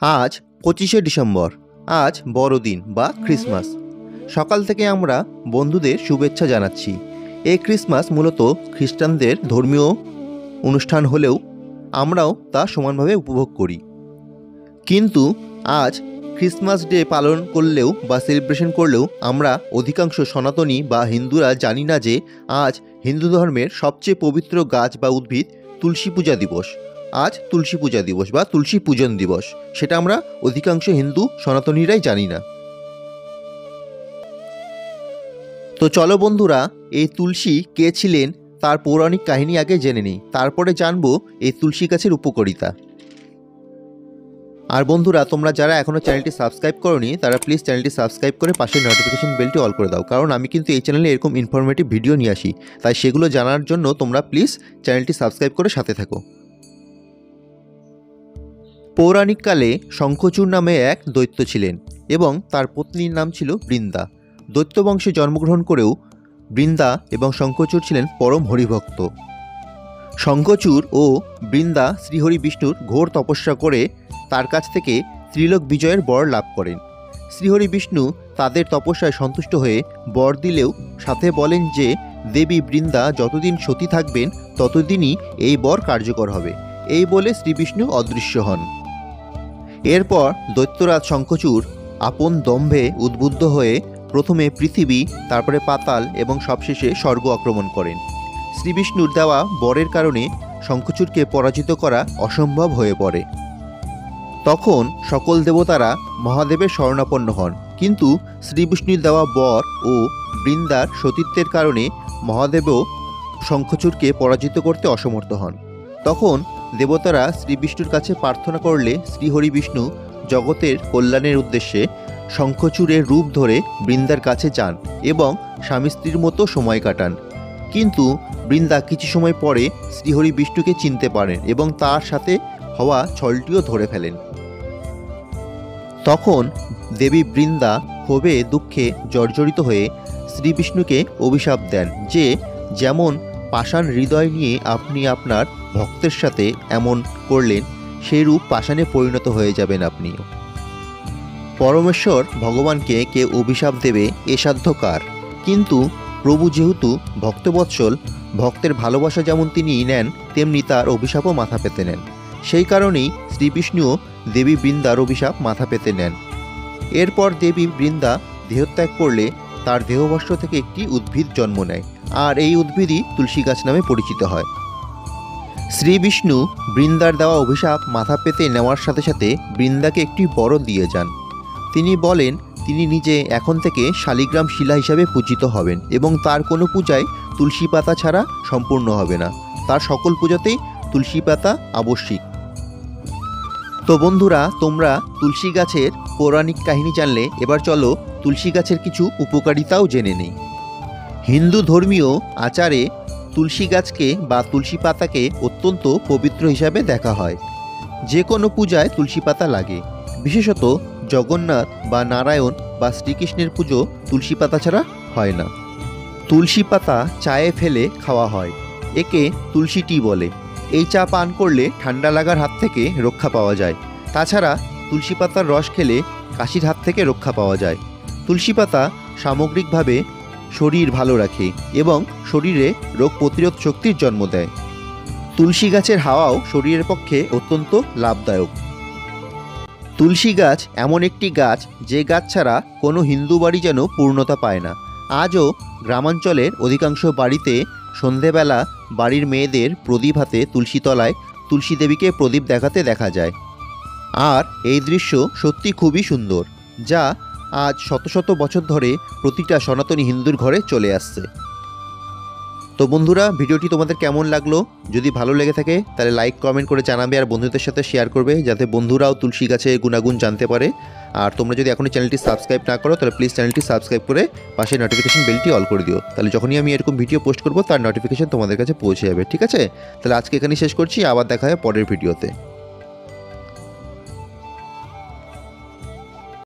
আজ পঁচিশে ডিসেম্বর। আজ বড়দিন বা ক্রিসমাস। সকাল থেকে আমরা বন্ধুদের শুভেচ্ছা জানাচ্ছি। এই ক্রিসমাস মূলত খ্রিস্টানদের ধর্মীয় অনুষ্ঠান হলেও আমরাও তা সমানভাবে উপভোগ করি। কিন্তু আজ ক্রিসমাস ডে পালন করলেও বা সেলিব্রেশন করলেও আমরা অধিকাংশ সনাতনী বা হিন্দুরা জানি না যে আজ হিন্দু ধর্মের সবচেয়ে পবিত্র গাছ বা উদ্ভিদ তুলসী পূজা দিবস। আজ তুলসী পূজা দিবস বা তুলসী পূজন দিবস। সেটা আমরা অধিকাংশ হিন্দু সনাতনীরাই জানি না। তো চলো বন্ধুরা এই তুলসী কে ছিলেন তার পৌরাণিক কাহিনী আগে জেনে নিই। তারপরে জানব এই তুলসী গাছের উপকারিতা। আর বন্ধুরা, তোমরা যারা এখনও চ্যানেলটি সাবস্ক্রাইব করনি, তারা প্লিজ চ্যানেলটি সাবস্ক্রাইব করে পাশের নোটিফিকেশন বেলটি অল করে দাও। কারণ আমি কিন্তু এই চ্যানেলে এরকম ইনফরমেটিভ ভিডিও নিয়ে আসি। তাই সেগুলো জানার জন্য তোমরা প্লিজ চ্যানেলটি সাবস্ক্রাইব করে সাথে থাকো। পৌরাণিককালে শঙ্খচূড় নামে এক দৈত্য ছিলেন এবং তার পত্নীর নাম ছিল বৃন্দা। দৈত্য বংশে জন্মগ্রহণ করেও বৃন্দা এবং শঙ্খচূড় ছিলেন পরম হরিভক্ত। শঙ্খচূড় ও বৃন্দা শ্রীহরি বিষ্ণুর ঘোর তপস্যা করে তার কাছ থেকে ত্রিলোক বিজয়ের বর লাভ করেন। শ্রীহরি বিষ্ণু তাদের তপস্যায় সন্তুষ্ট হয়ে বর দিলেও সাথে বলেন যে, দেবী বৃন্দা যতদিন সতী থাকবেন, ততদিনই এই বর কার্যকর হবে। এই বলে শ্রীবিষ্ণু অদৃশ্য হন। এরপর দৈত্যরাজ শঙ্খচূড় আপন দম্ভে উদ্বুদ্ধ হয়ে প্রথমে পৃথিবী, তারপরে পাতাল এবং সবশেষে স্বর্গ আক্রমণ করেন। শ্রীবিষ্ণুর দেওয়া বরের কারণে শঙ্খচূড়কে পরাজিত করা অসম্ভব হয়ে পড়ে। তখন সকল দেবতারা মহাদেবের শরণাপন্ন হন। কিন্তু শ্রীবিষ্ণুর দেওয়া বর ও বৃন্দার সতীত্বের কারণে মহাদেবও শঙ্খচূড়কে পরাজিত করতে অসমর্থ হন। তখন দেবতারা শ্রীবিষ্ণুর কাছে প্রার্থনা করলে শ্রীহরি বিষ্ণু জগতের কল্যাণের উদ্দেশ্যে শঙ্খচূড়ের রূপ ধরে বৃন্দার কাছে যান এবং স্বামী স্ত্রীর মতো সময় কাটান। কিন্তু বৃন্দা কিছু সময় পরে শ্রীহরি বিষ্ণুকে চিনতে পারেন এবং তার সাথে হওয়া ছলটিও ধরে ফেলেন। তখন দেবী বৃন্দা ক্ষোভে দুঃখে জর্জরিত হয়ে শ্রীবিষ্ণুকে অভিশাপ দেন যে, যেমন পাষাণ হৃদয় নিয়ে আপনি আপনার ভক্তের সাথে এমন করলেন সেই রূপ পাষাণে পরিণত হয়ে যাবেন আপনিও। পরমেশ্বর ভগবানকে কে অভিশাপ দেবে এ কিন্তু প্রভু যেহেতু ভক্তবৎসল, ভক্তের ভালোবাসা যেমন তিনি নেন, তেমনি তার অভিশাপও মাথা পেতে নেন। সেই কারণেই শ্রীবিষ্ণুও দেবী বৃন্দার অভিশাপ মাথা পেতে নেন। এরপর দেবী বৃন্দা দেহত্যাগ করলে তার দেহবস্ত্র থেকে একটি উদ্ভিদ জন্ম নেয়, আর এই উদ্ভিদই তুলসী গাছ নামে পরিচিত হয়। শ্রী বিষ্ণু বৃন্দার দেওয়া অভিশাপ মাথা পেতে নেওয়ার সাথে সাথে বৃন্দাকে একটি বড় দিয়ে যান। তিনি বলেন, তিনি নিজে এখন থেকে শালিগ্রাম শিলা হিসাবে পূজিত হবেন এবং তার কোনো পূজায় তুলসী পাতা ছাড়া সম্পূর্ণ হবে না। তার সকল পূজাতেই তুলসী পাতা আবশ্যিক। তো বন্ধুরা, তোমরা তুলসী গাছের পৌরাণিক কাহিনী জানলে, এবার চলো তুলসী গাছের কিছু উপকারিতাও জেনে নেই। হিন্দু ধর্মীয় আচারে তুলসী গাছকে বা তুলসী পাতাকে অত্যন্ত পবিত্র হিসাবে দেখা হয়। যে কোনো পূজায় তুলসী পাতা লাগে। বিশেষত জগন্নাথ বা নারায়ণ বা শ্রীকৃষ্ণের পুজো তুলসী পাতা ছাড়া হয় না। তুলসী পাতা চায়ে ফেলে খাওয়া হয়। একে তুলসী টি বলে। এই চা পান করলে ঠান্ডা লাগার হাত থেকে রক্ষা পাওয়া যায়। তাছাড়া তুলসী পাতার রস খেলে কাশির হাত থেকে রক্ষা পাওয়া যায়। তুলসী পাতা সামগ্রিকভাবে শরীর ভালো রাখে এবং শরীরে রোগ প্রতিরোধ শক্তির জন্ম দেয়। তুলসী গাছের হাওয়াও শরীরের পক্ষে অত্যন্ত লাভদায়ক। তুলসী গাছ এমন একটি গাছ যে গাছ ছাড়া কোনো হিন্দু বাড়ি যেন পূর্ণতা পায় না। আজও গ্রামাঞ্চলের অধিকাংশ বাড়িতে সন্ধেবেলা বাড়ির মেয়েদের প্রদীপ হাতে তুলসী তলায় তুলসী দেবীকে প্রদীপ দেখাতে দেখা যায়। আর এই দৃশ্য সত্যি খুবই সুন্দর, যা আজ শত শত বছর ধরে প্রতিটা সনাতনী হিন্দুর ঘরে চলে আসছে। তো বন্ধুরা, ভিডিওটি তোমাদের কেমন লাগল? যদি ভালো লেগে থাকে, তাহলে লাইক কমেন্ট করে জানাবে আর বন্ধুদের সাথে শেয়ার করবে, যাতে বন্ধুরাও তুলসী গাছে গুণাগুণ জানতে পারে। আর তোমরা যদি এখনই চ্যানেলটি সাবস্ক্রাইব না করো, তাহলে প্লিজ চ্যানেলটি সাবস্ক্রাইব করে পাশে নোটিফিকেশন বেলটি অল করে দিও। তাহলে যখনই আমি এরকম ভিডিও পোস্ট করব, তার নোটিফিকেশন তোমাদের কাছে পৌঁছে যাবে, ঠিক আছে? তাহলে আজকে এখানেই শেষ করছি, আবার দেখা হয় পরের ভিডিওতে